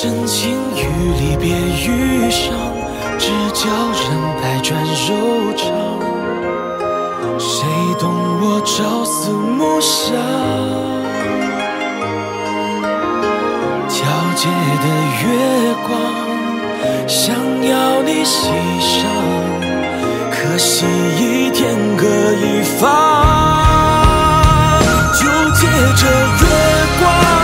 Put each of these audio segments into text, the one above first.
深情与离别遇上，只叫人百转柔肠。谁懂我朝思暮想？皎洁的月光想要你欣赏，可惜已天各一方。就借这月光。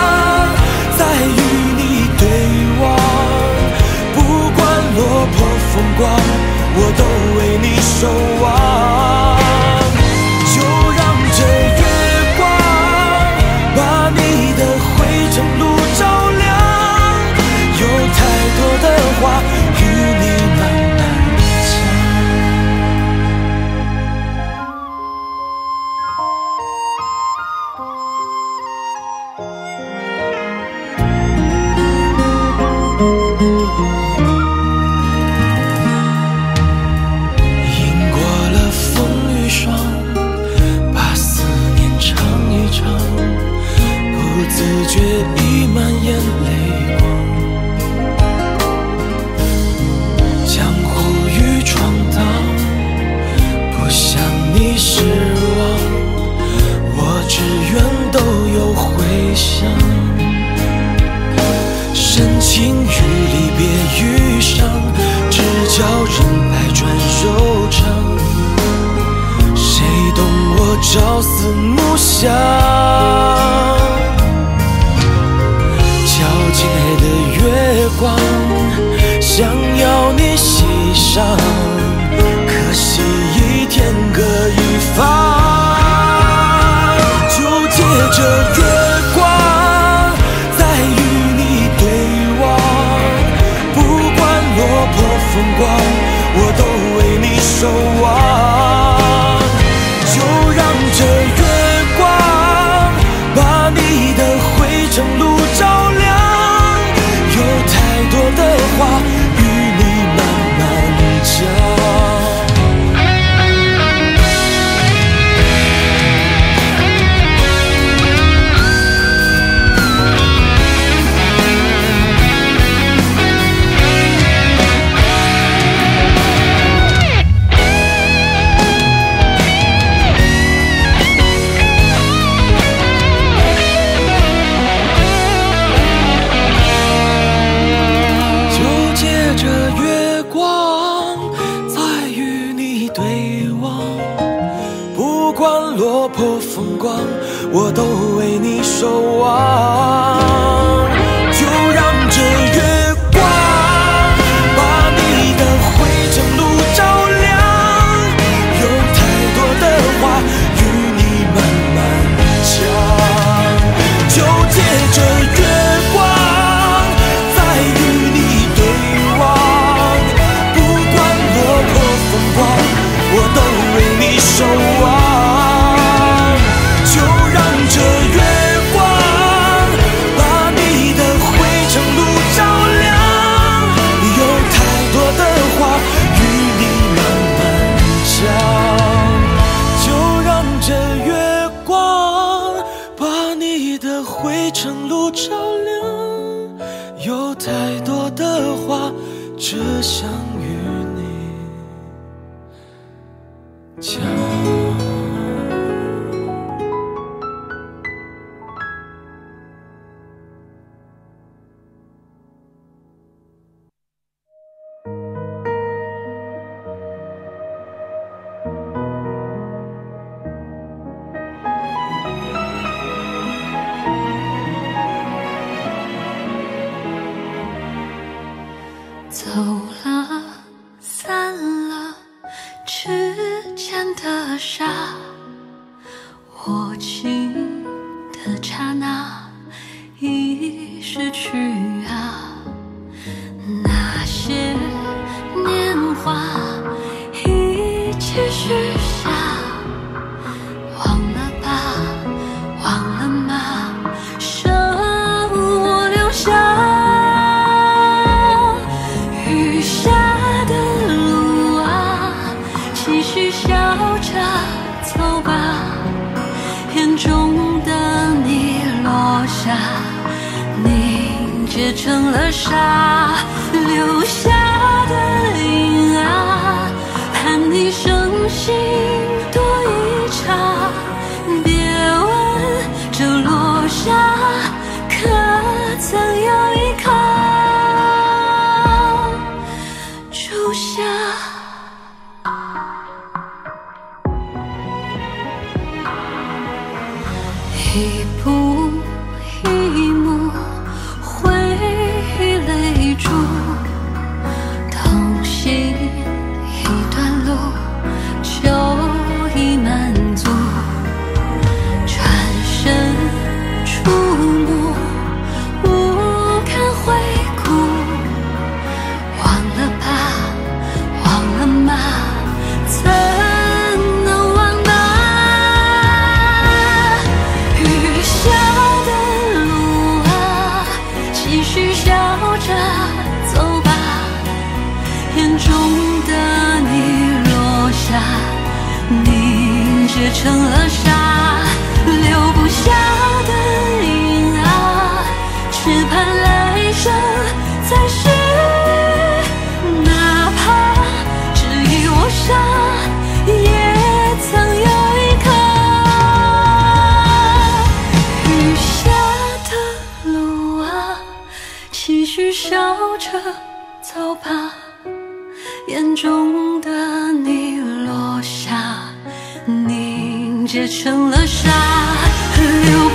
风光我都为你守望。想破风光我都为你守望。的刹那已失去结成了沙，留下的影啊，盼你生心多一刹，别问这落下。成了沙，留不下的影啊！只盼来生再续，哪怕只因我傻，也曾有一刻。雨下的路啊，继续笑着。成了沙流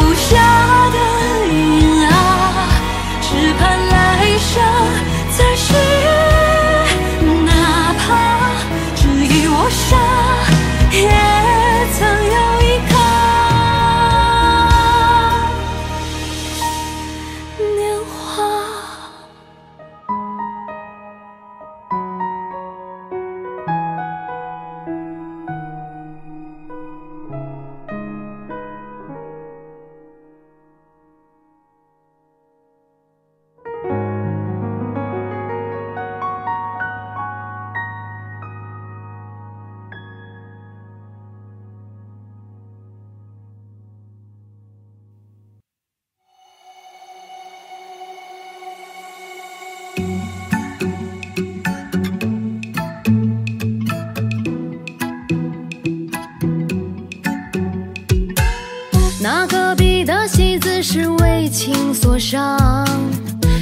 上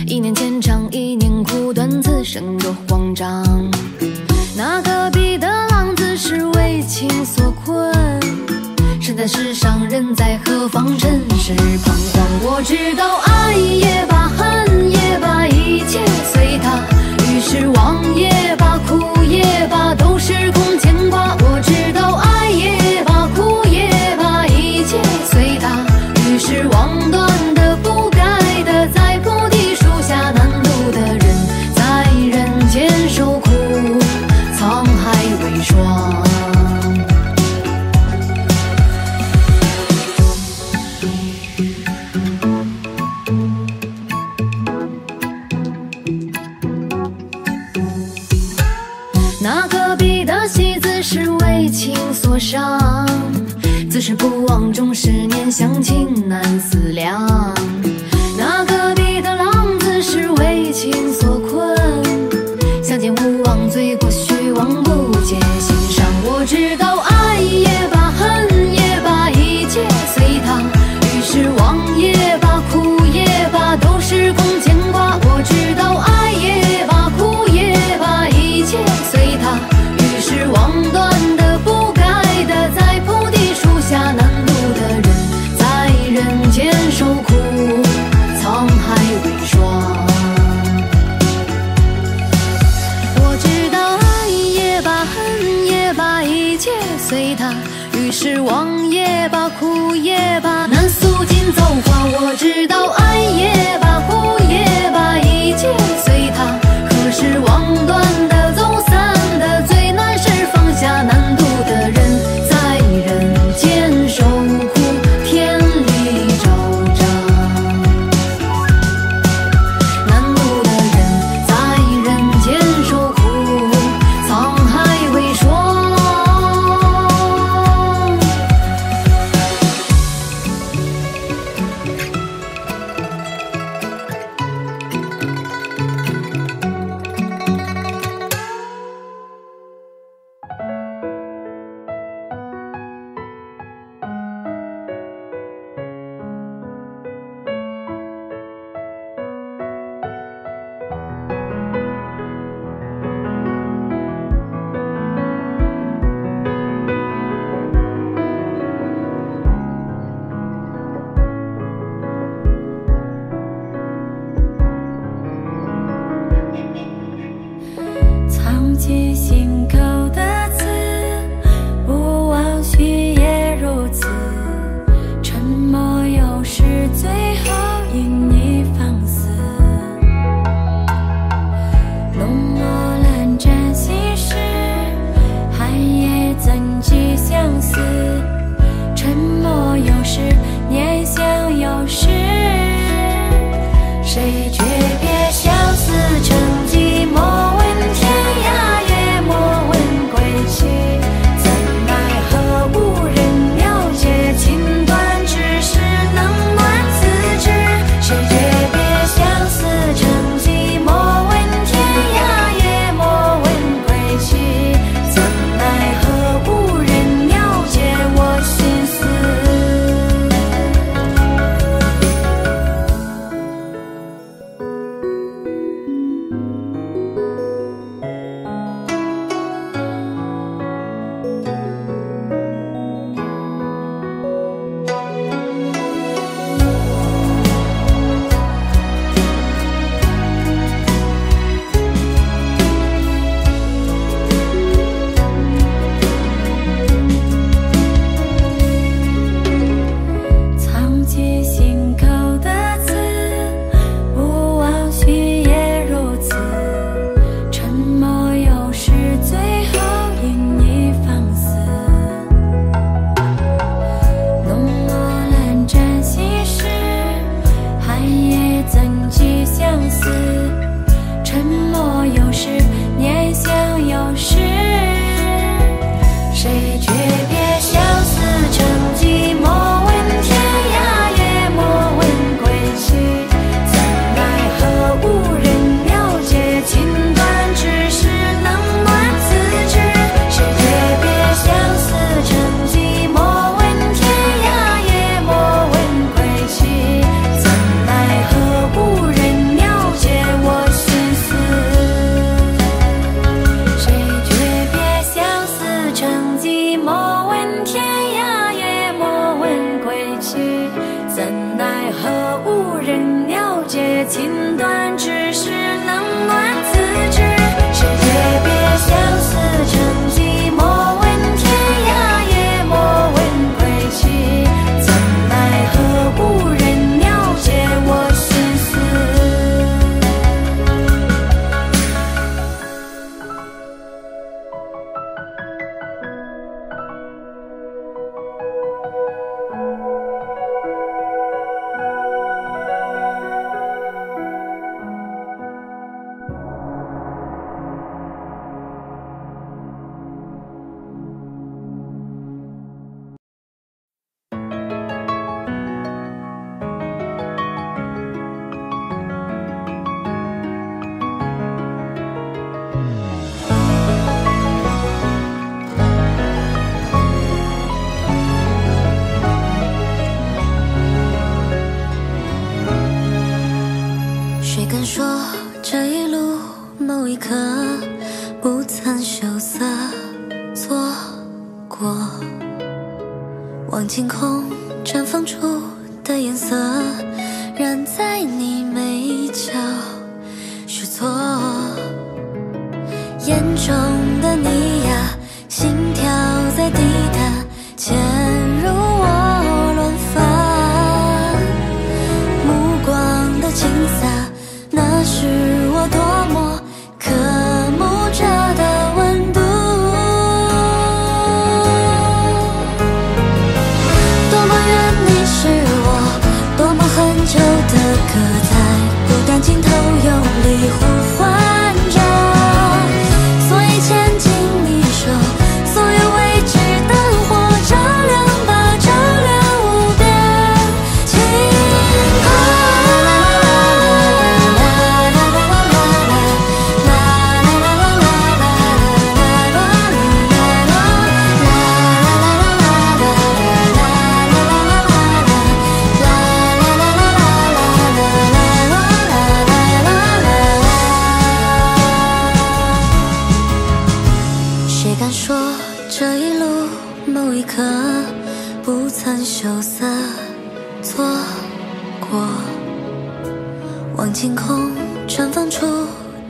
一念牵肠一念苦短此生多慌张。那隔壁的浪子是为情所困？身在世上人在何方尘世彷徨。我知道爱也罢恨也罢一切随他。于是忘也罢苦。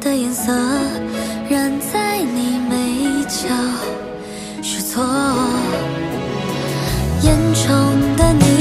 的颜色染在你眉角是错。眼中的你